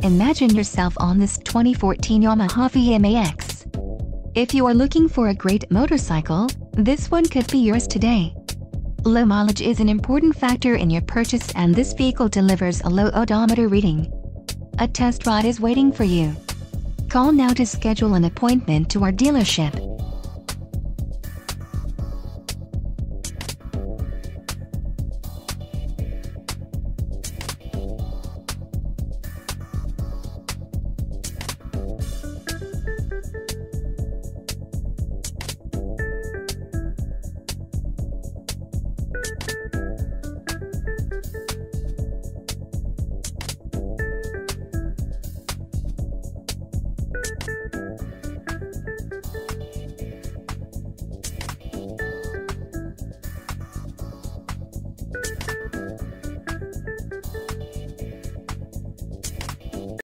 Imagine yourself on this 2014 Yamaha VMAX. If you are looking for a great motorcycle, this one could be yours today. Low mileage is an important factor in your purchase and this vehicle delivers a low odometer reading. A test ride is waiting for you. Call now to schedule an appointment to our dealership.